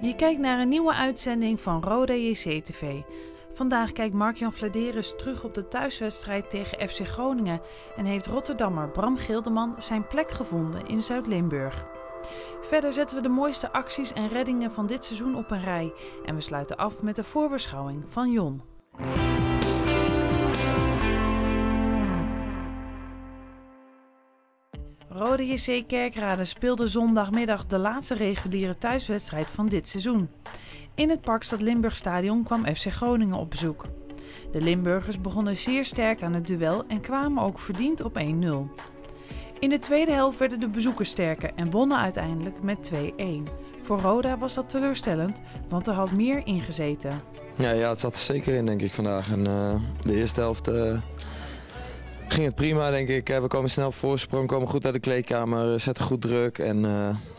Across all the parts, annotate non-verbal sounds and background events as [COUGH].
Je kijkt naar een nieuwe uitzending van Roda JC TV. Vandaag kijkt Mark-Jan Vladeris terug op de thuiswedstrijd tegen FC Groningen en heeft Rotterdammer Bram Gildeman zijn plek gevonden in Zuid-Limburg. Verder zetten we de mooiste acties en reddingen van dit seizoen op een rij en we sluiten af met de voorbeschouwing van Jon. Rode JC Kerkrade speelde zondagmiddag de laatste reguliere thuiswedstrijd van dit seizoen. In het Parkstad Limburg Stadion kwam FC Groningen op bezoek. De Limburgers begonnen zeer sterk aan het duel en kwamen ook verdiend op 1-0. In de tweede helft werden de bezoekers sterker en wonnen uiteindelijk met 2-1. Voor Roda was dat teleurstellend, want er had meer ingezeten. Ja, ja, het zat er zeker in denk ik vandaag. En, uh, de eerste helft uh, ging het prima denk ik. We komen snel op voorsprong, komen goed uit de kleedkamer, zetten goed druk en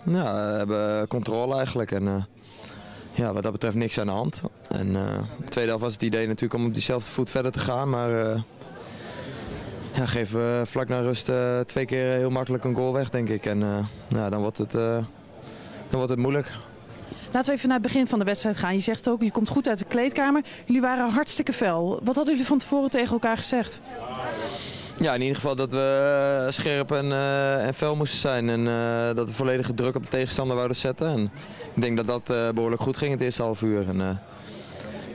ja, hebben controle eigenlijk. En, ja, wat dat betreft niks aan de hand. En de tweede helft was het idee natuurlijk om op diezelfde voet verder te gaan, maar ja, geven we vlak na rust twee keer heel makkelijk een goal weg denk ik. En ja, dan wordt het, dan wordt het moeilijk. Laten we even naar het begin van de wedstrijd gaan. Je zegt ook, je komt goed uit de kleedkamer. Jullie waren hartstikke fel. Wat hadden jullie van tevoren tegen elkaar gezegd? Ja, in ieder geval dat we scherp en, uh, en fel moesten zijn. En uh, dat we volledige druk op de tegenstander wouden zetten. En ik denk dat dat behoorlijk goed ging het eerste half uur. En,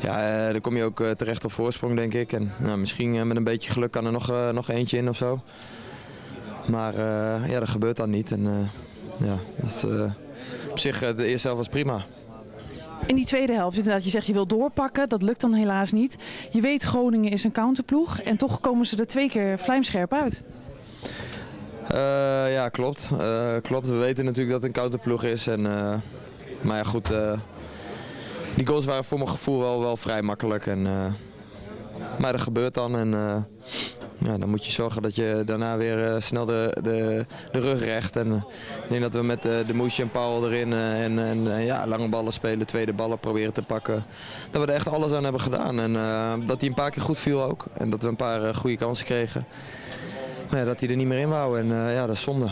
ja, dan kom je ook terecht op voorsprong, denk ik. En nou, misschien met een beetje geluk kan er nog, nog eentje in of zo. Maar ja, dat gebeurt dan niet. En, ja, op zich, de eerste helft was prima. In die tweede helft, inderdaad, je zegt je wil doorpakken, dat lukt dan helaas niet. Je weet Groningen is een counterploeg en toch komen ze er twee keer vlijmscherp uit. Uh, ja, klopt. Uh, klopt. We weten natuurlijk dat het een counterploeg is. En, uh, maar ja, goed. die goals waren voor mijn gevoel wel, wel vrij makkelijk. En, maar dat gebeurt dan. En, ja, dan moet je zorgen dat je daarna weer uh, snel de, de, de rug recht. En uh, ik denk dat we met uh, de Moesje en Paul erin en, en ja, lange ballen spelen, tweede ballen proberen te pakken. Dat we er echt alles aan hebben gedaan. En dat hij een paar keer goed viel ook. En dat we een paar goede kansen kregen. Maar ja, dat hij er niet meer in wou. En ja, dat is zonde.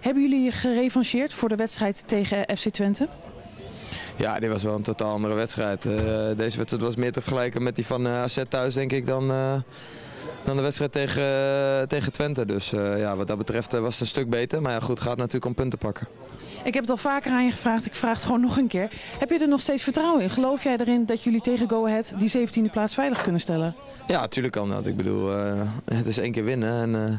Hebben jullie je gerevancheerd voor de wedstrijd tegen FC Twente? Ja, dit was wel een totaal andere wedstrijd. deze wedstrijd was meer te vergelijken met die van AZ thuis, denk ik, dan dan de wedstrijd tegen, tegen Twente. Dus uh, ja, wat dat betreft was het een stuk beter. Maar ja, goed, gaat natuurlijk om punten pakken. Ik heb het al vaker aan je gevraagd, ik vraag het gewoon nog een keer. Heb je er nog steeds vertrouwen in? Geloof jij erin dat jullie tegen Go Ahead die 17e plaats veilig kunnen stellen? Ja, natuurlijk kan dat. Ik bedoel, uh, het is één keer winnen en uh,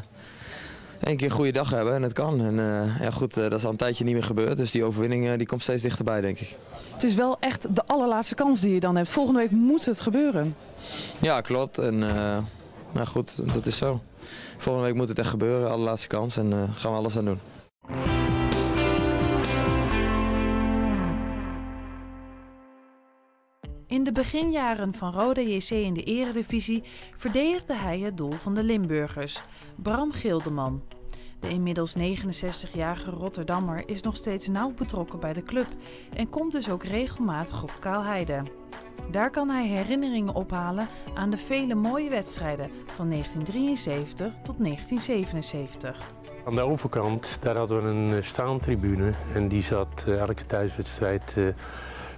één keer een goede dag hebben en het kan. En ja, goed, dat is al een tijdje niet meer gebeurd. Dus die overwinning die komt steeds dichterbij, denk ik. Het is wel echt de allerlaatste kans die je dan hebt. Volgende week moet het gebeuren. Ja, klopt. En nou goed, dat is zo. Volgende week moet het echt gebeuren, allerlaatste kans en uh, gaan we alles aan doen. In de beginjaren van Roda JC in de eredivisie verdedigde hij het doel van de Limburgers, Bram Gildeman. De inmiddels 69-jarige Rotterdammer is nog steeds nauw betrokken bij de club en komt dus ook regelmatig op Kaalheide. Daar kan hij herinneringen ophalen aan de vele mooie wedstrijden van 1973 tot 1977. Aan de overkant daar hadden we een eh, staantribune en die zat uh, elke thuiswedstrijd uh,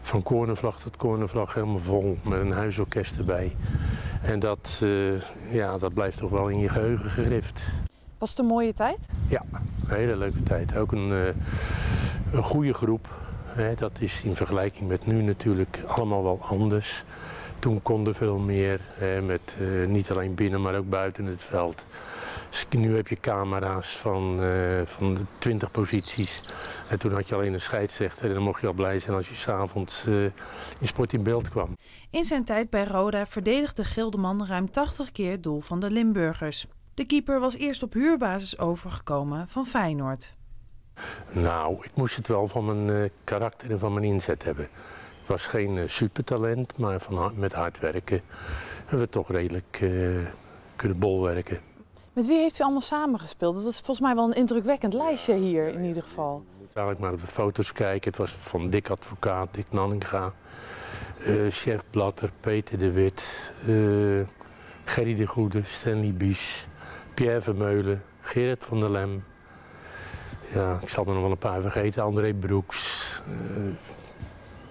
van cornervlag tot cornervlag helemaal vol met een huisorkest erbij. En dat, ja, dat blijft toch wel in je geheugen gegrift. Was het een mooie tijd? Ja, een hele leuke tijd. Ook een, een goede groep. Dat is in vergelijking met nu natuurlijk allemaal wel anders. Toen konden veel meer, met, uh, niet alleen binnen, maar ook buiten het veld. Nu heb je camera's van, uh, van 20 posities. En toen had je alleen een scheidsrechter en dan mocht je al blij zijn als je s'avonds uh, in sport in beeld kwam. In zijn tijd bij Roda verdedigde Gildeman ruim 80 keer het doel van de Limburgers. De keeper was eerst op huurbasis overgekomen van Feyenoord. Nou, ik moest het wel van mijn uh, karakter en van mijn inzet hebben. Ik was geen uh, supertalent, maar van, met hard werken hebben we toch redelijk uh, kunnen bolwerken. Met wie heeft u allemaal samengespeeld? Dat was volgens mij wel een indrukwekkend lijstje hier in ieder geval. Eigenlijk maar op de foto's kijken. Het was van Dick Advocaat, Dick Nanninga, Chef Blatter, Peter de Wit, Gerry de Goede, Stanley Bies, Pierre Vermeulen, Gerrit van der Lem, ja, ik zal er nog wel een paar vergeten. André Broeks. Uh,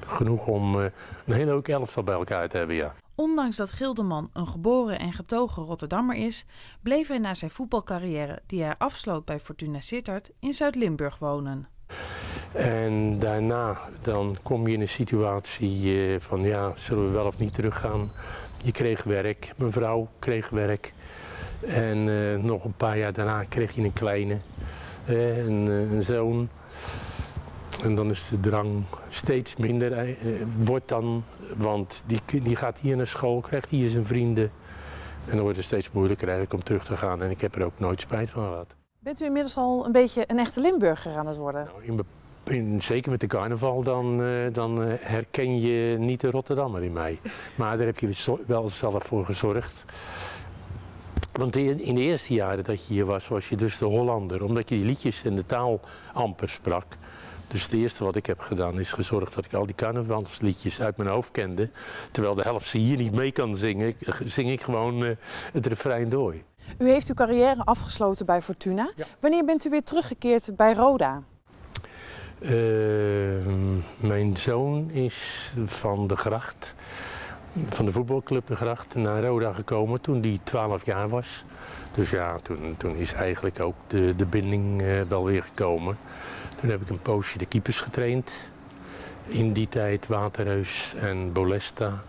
genoeg om een hele leuke elftal bij elkaar te hebben, ja. Ondanks dat Gildeman een geboren en getogen Rotterdammer is, bleef hij na zijn voetbalcarrière, die hij afsloot bij Fortuna Sittard, in Zuid-Limburg wonen. En daarna dan kom je in een situatie van ja, zullen we wel of niet teruggaan? Je kreeg werk, mijn vrouw kreeg werk. En nog een paar jaar daarna kreeg je een kleine, een, een zoon. En dan is de drang steeds minder. Eh, wordt dan, want die, die gaat hier naar school, krijgt hier zijn vrienden. En dan wordt het steeds moeilijker eigenlijk om terug te gaan. En ik heb er ook nooit spijt van gehad. Bent u inmiddels al een beetje een echte Limburger aan het worden? Nou, in, zeker met de carnaval, dan, uh, dan uh, herken je niet de Rotterdammer in mij. Maar daar heb je wel zelf voor gezorgd. Want in de eerste jaren dat je hier was, was je dus de Hollander. Omdat je die liedjes en de taal amper sprak. Dus het eerste wat ik heb gedaan is gezorgd dat ik al die carnavalsliedjes uit mijn hoofd kende. Terwijl de helft ze hier niet mee kan zingen, zing ik gewoon uh, het refrein door. U heeft uw carrière afgesloten bij Fortuna. Wanneer bent u weer teruggekeerd bij Roda? Uh, mijn zoon is van de gracht, van de voetbalclub de gracht, naar Roda gekomen toen hij 12 jaar was. Dus ja, toen, toen is eigenlijk ook de, de binding uh, wel weer gekomen. Toen heb ik een poosje de keepers getraind. In die tijd Waterreus en Bolesta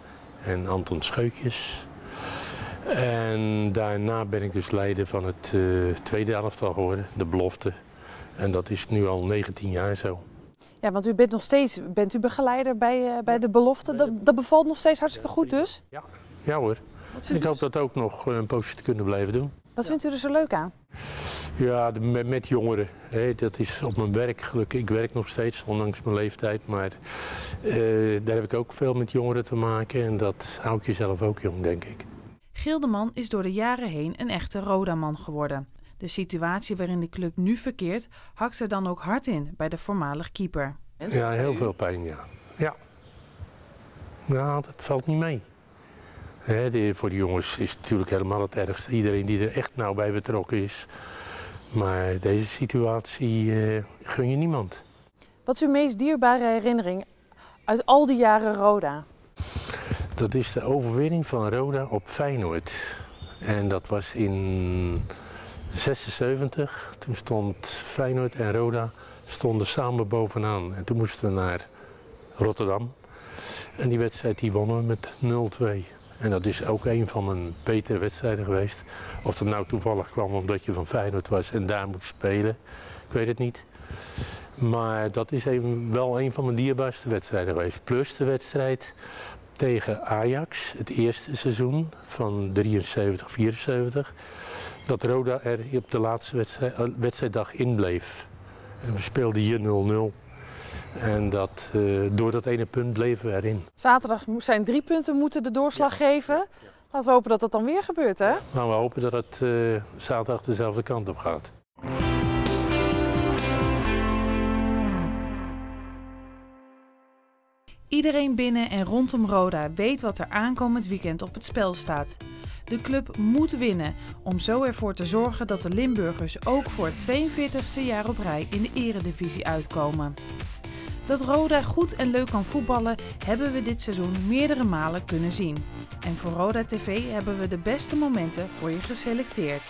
en Anton Scheutjes. En daarna ben ik dus leider van het uh, tweede elftal geworden, de belofte. En dat is nu al 19 jaar zo. Ja, want u bent nog steeds bent u begeleider bij, uh, bij de belofte. Dat, dat, bevalt nog steeds hartstikke goed dus? Ja, ja hoor. Ik hoop dat ook nog een poosje te kunnen blijven doen. Wat vindt u er zo leuk aan? Ja, met, met jongeren. Hè, dat is op mijn werk gelukkig. Ik werk nog steeds, ondanks mijn leeftijd. Maar uh, daar heb ik ook veel met jongeren te maken. En dat houdt jezelf ook jong, denk ik. Gildeman is door de jaren heen een echte Roda-man geworden. De situatie waarin de club nu verkeert, hakt er dan ook hard in bij de voormalig keeper. Ja, heel veel pijn, ja. Ja, ja dat valt niet mee. He, voor de jongens is het natuurlijk helemaal het ergste. Iedereen die er echt nauw bij betrokken is. Maar deze situatie uh, gun je niemand. Wat is uw meest dierbare herinnering uit al die jaren Roda? Dat is de overwinning van Roda op Feyenoord. En dat was in 76. Toen stond Feyenoord en Roda stonden samen bovenaan. En toen moesten we naar Rotterdam. En die wedstrijd die wonnen we met 0-2. En dat is ook een van mijn betere wedstrijden geweest. Of dat nou toevallig kwam omdat je van Feyenoord was en daar moet spelen, ik weet het niet. Maar dat is even, wel een van mijn dierbaarste wedstrijden geweest. Plus de wedstrijd tegen Ajax, het eerste seizoen van 73, 74. Dat Roda er op de laatste wedstrijd, eh, wedstrijddag inbleef. En we speelden hier 0-0. En dat, uh, door dat ene punt bleven we erin. Zaterdag zijn drie punten moeten de doorslag geven. Laten we hopen dat dat dan weer gebeurt, hè? Nou, we hopen dat het uh, zaterdag dezelfde kant op gaat. Iedereen binnen en rondom Roda weet wat er aankomend weekend op het spel staat. De club moet winnen om zo ervoor te zorgen dat de Limburgers ook voor het 42e jaar op rij in de eredivisie uitkomen. Dat Roda goed en leuk kan voetballen hebben we dit seizoen meerdere malen kunnen zien. En voor Roda TV hebben we de beste momenten voor je geselecteerd.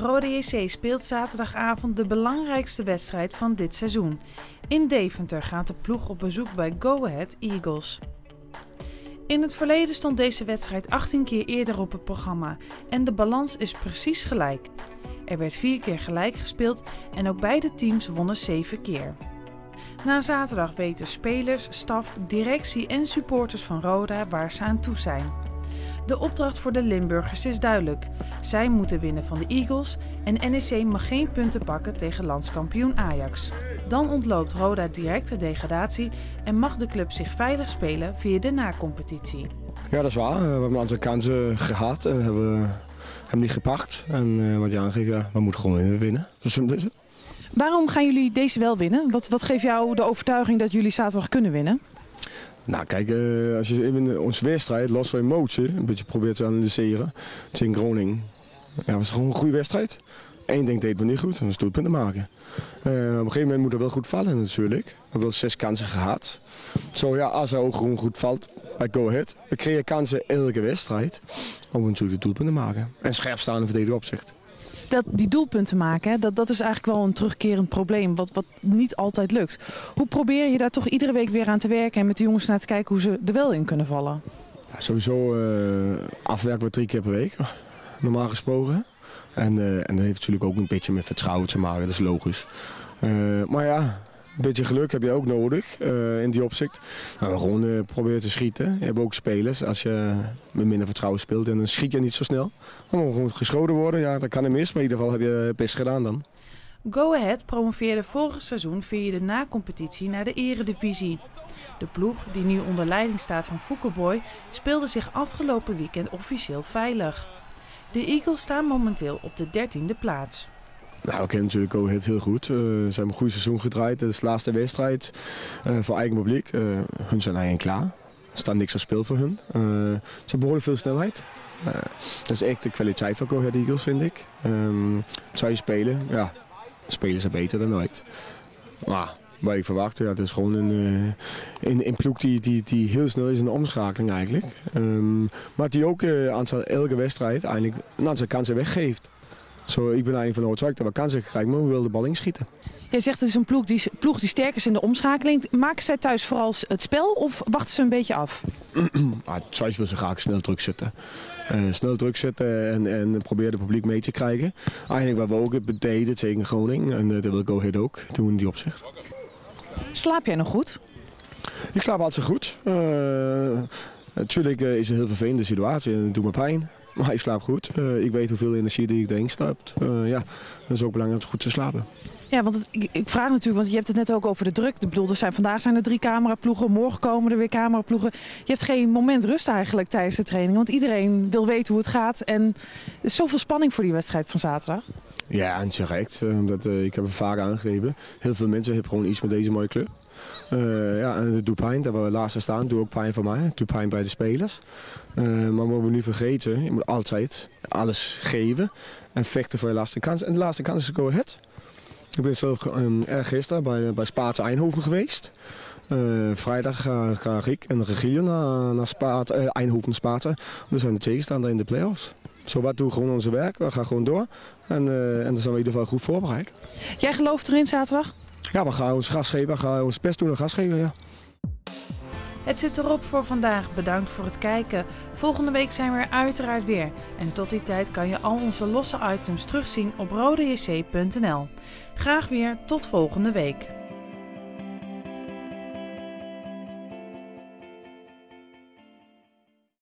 Rode JC speelt zaterdagavond de belangrijkste wedstrijd van dit seizoen. In Deventer gaat de ploeg op bezoek bij Go Ahead Eagles. In het verleden stond deze wedstrijd 18 keer eerder op het programma en de balans is precies gelijk. Er werd 4 keer gelijk gespeeld en ook beide teams wonnen 7 keer. Na zaterdag weten spelers, staf, directie en supporters van Roda waar ze aan toe zijn. De opdracht voor de Limburgers is duidelijk. Zij moeten winnen van de Eagles en NEC mag geen punten pakken tegen landskampioen Ajax. Dan ontloopt Roda direct de degradatie en mag de club zich veilig spelen via de na-competitie. Ja, dat is waar. We hebben een aantal kansen gehad en hebben hem niet gepakt. En uh, wat je aangeeft, ja, we moeten gewoon winnen. Zo simpel is het. Waarom gaan jullie deze wel winnen? Wat, wat geeft jou de overtuiging dat jullie zaterdag kunnen winnen? Nou, kijk, uh, als je in onze wedstrijd, los van emotie, een beetje probeert te analyseren. tegen Groningen. Ja, was gewoon een goede wedstrijd. Eén ding deed we niet goed, dat was doelpunten maken. Uh, op een gegeven moment moet er wel goed vallen natuurlijk. We hebben wel zes kansen gehad. Zo ja, als hij ook gewoon goed valt bij Go Ahead. We creëren kansen elke wedstrijd om natuurlijk doelpunten te maken. En scherp staan in verdediger opzicht dat, die doelpunten maken, dat, dat is eigenlijk wel een terugkerend probleem, wat, wat niet altijd lukt. Hoe probeer je daar toch iedere week weer aan te werken en met de jongens naar te kijken hoe ze er wel in kunnen vallen? Ja, sowieso uh, afwerken we drie keer per week, normaal gesproken. En, uh, en dat heeft natuurlijk ook een beetje met vertrouwen te maken, dat is logisch. Uh, maar ja, een beetje geluk heb je ook nodig uh, in die opzicht. Nou, gewoon uh, proberen te schieten. Je hebt ook spelers. Als je met minder vertrouwen speelt, en dan schiet je niet zo snel. Dan moet gewoon geschoten worden. Ja, dat kan er mis, maar in ieder geval heb je best gedaan dan. Go Ahead promoveerde vorig seizoen via de na-competitie naar de eredivisie. De ploeg, die nu onder leiding staat van Foukeboy, speelde zich afgelopen weekend officieel veilig. De Eagles staan momenteel op de 13e plaats. Nou, we kennen natuurlijk ook heel goed. Uh, ze hebben een goed seizoen gedraaid. Het is de laatste wedstrijd uh, voor eigen publiek. Uh, hun zijn eigenlijk klaar. Er staat niks op speel voor hun. ze hebben behoorlijk veel snelheid. dat is echt de kwaliteit van Go Eagles, vind ik. Um, zou je spelen, ja, spelen ze beter dan ooit. Maar wat ik verwacht, ja, is gewoon een, een, een ploeg die, die, die heel snel is in de omschakeling eigenlijk. Um, maar die ook aantal, elke wedstrijd eigenlijk een aantal kansen weggeeft. Zo, ik ben eigenlijk van overtuigd dat we kansen krijgen, maar we willen de bal inschieten. Jij zegt het is een ploeg die, ploeg die sterk is in de omschakeling. Maken zij thuis vooral het spel of wachten ze een beetje af? [CLEARS THROAT] ah, thuis wil ze graag snel druk zetten. Uh, snel druk zetten en, en proberen het publiek mee te krijgen. Eigenlijk wat we ook deden tegen Groningen en uh, dat wil Go Ahead ook doen in die opzicht. Slaap jij nog goed? Ik slaap altijd goed. Uh, natuurlijk is het een heel vervelende situatie en het doet me pijn. Maar ik slaap goed. Uh, ik weet hoeveel energie die ik erin stapt. Uh, ja, dat is ook belangrijk om goed te slapen. Ja, want ik, ik, vraag natuurlijk, want je hebt het net ook over de druk. Ik bedoel, er zijn, vandaag zijn er drie cameraploegen, morgen komen er weer cameraploegen. Je hebt geen moment rust eigenlijk tijdens de training, want iedereen wil weten hoe het gaat. En er is zoveel spanning voor die wedstrijd van zaterdag. Ja, en direct. Omdat, uh, ik heb het vaak aangegeven. Heel veel mensen hebben gewoon iets met deze mooie club. Uh, ja, en het doet pijn dat we laatste staan. doet ook pijn voor mij. Het doet pijn bij de spelers. Maar wat we nu vergeten, je moet altijd alles geven en vechten voor je laatste kans. En de laatste kans is go ahead. Ik ben zelf um, erg gisteren bij, bij Spaatse Eindhoven geweest. Uh, vrijdag ga, ga, ik en de regie naar, naar Spaat, uh, Eindhoven Spaten. We zijn de tegenstander in de play-offs. Zo wat doen we gewoon onze werk. We gaan gewoon door. En, uh, en dan zijn we in ieder geval goed voorbereid. Jij gelooft erin zaterdag? Ja, we gaan ons gas geven. We gaan ons best doen en gas geven, ja. Het zit erop voor vandaag. Bedankt voor het kijken. Volgende week zijn we er uiteraard weer. En tot die tijd kan je al onze losse items terugzien op rodejc.nl. Graag weer tot volgende week.